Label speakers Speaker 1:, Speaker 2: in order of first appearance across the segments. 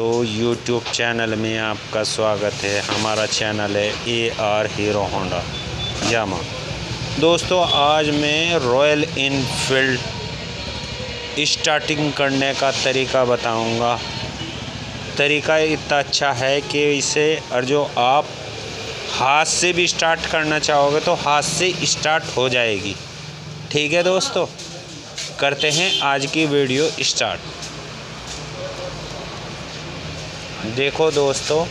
Speaker 1: दोस्तों, YouTube channel में आपका स्वागत है। हमारा चैनल है ए आर हीरो होंडा जामा दोस्तों, आज मैं रॉयल इनफील्ड स्टार्टिंग करने का तरीका बताऊँगा। तरीका इतना अच्छा है कि इसे, और जो आप हाथ से भी स्टार्ट करना चाहोगे तो हाथ से स्टार्ट हो जाएगी। ठीक है दोस्तों? करते हैं आज की वीडियो स्टार्ट देखो दोस्तों,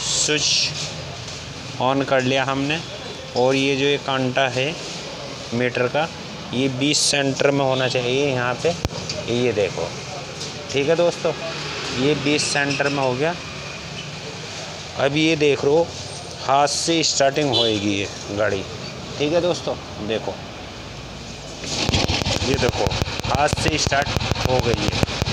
Speaker 1: स्विच ऑन कर लिया हमने, और ये जो ये कांटा है मीटर का, ये 20 सेंटर में होना चाहिए यहाँ पे। ये देखो, ठीक है दोस्तों? ये 20 सेंटर में हो गया। अब ये देख लो, हाथ से स्टार्टिंग होएगी ये गाड़ी। ठीक है दोस्तों? देखो, ये देखो, हाथ से स्टार्ट हो गई है।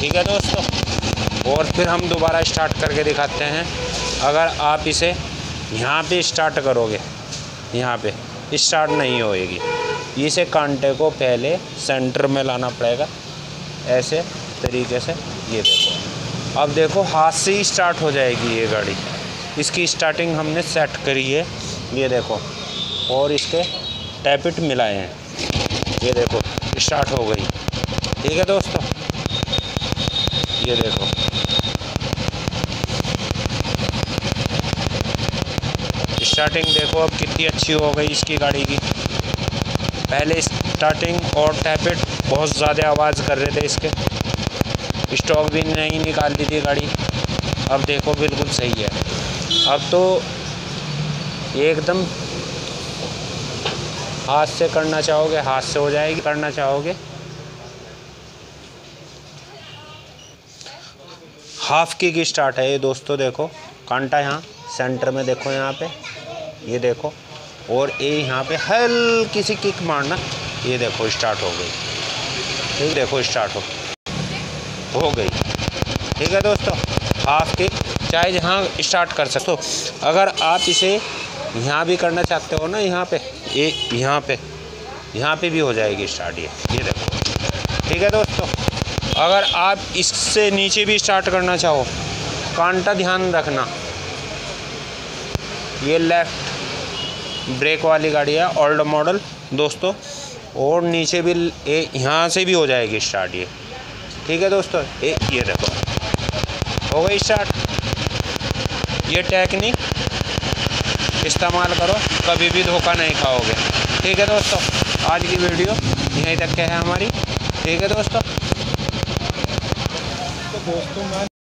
Speaker 1: ठीक है दोस्तों। और फिर हम दोबारा स्टार्ट करके दिखाते हैं। अगर आप इसे यहाँ पे स्टार्ट करोगे, यहाँ पे स्टार्ट नहीं होएगी। इसे कांटे को पहले सेंटर में लाना पड़ेगा। ऐसे तरीके से ये देखो। अब देखो, हाथ से ही स्टार्ट हो जाएगी ये गाड़ी। इसकी स्टार्टिंग हमने सेट करी है। ये देखो, और इसके टैपिट मिलाए हैं। ये देखो स्टार्ट हो गई। ठीक है दोस्तों? ये देखो। स्टार्टिंग देखो अब कितनी अच्छी हो गई इसकी गाड़ी की। पहले स्टार्टिंग और टैपेट बहुत ज़्यादा आवाज़ कर रहे थे इसके। स्टॉक भी नहीं निकाल दी थी गाड़ी। अब देखो बिल्कुल सही है। अब तो एकदम हाथ से करना चाहोगे, हाथ से हो जाएगी, करना चाहोगे। हाफ़ की की स्टार्ट है ये दोस्तों देखो। कांटा यहाँ सेंटर में देखो यहाँ पे। ये देखो। और ये यहाँ पे हल्की सी किक मारना, ये देखो स्टार्ट हो गई। ठीक देखो स्टार्ट हो हो गई। ठीक है दोस्तों? हाफ़ किक चाहे जहाँ स्टार्ट कर सकते हो। अगर आप इसे यहाँ भी करना चाहते हो ना यहाँ पे, ये यहाँ पे यहाँ पे भी हो जाएगी स्टार्ट ये। ये देखो। ठीक है दोस्तों? अगर आप इससे नीचे भी स्टार्ट करना चाहो, कांटा ध्यान रखना। ये लेफ़्ट ब्रेक वाली गाड़ी है ओल्ड मॉडल दोस्तों, और नीचे भी, ये यहाँ से भी हो जाएगी स्टार्ट ये। ठीक है दोस्तों? ये ये देखो। हो गई स्टार्ट ये टेक्निक इस्तेमाल करो, कभी भी धोखा नहीं खाओगे। ठीक है दोस्तों? आज की वीडियो यहीं तक है हमारी। ठीक है दोस्तों?
Speaker 2: 我。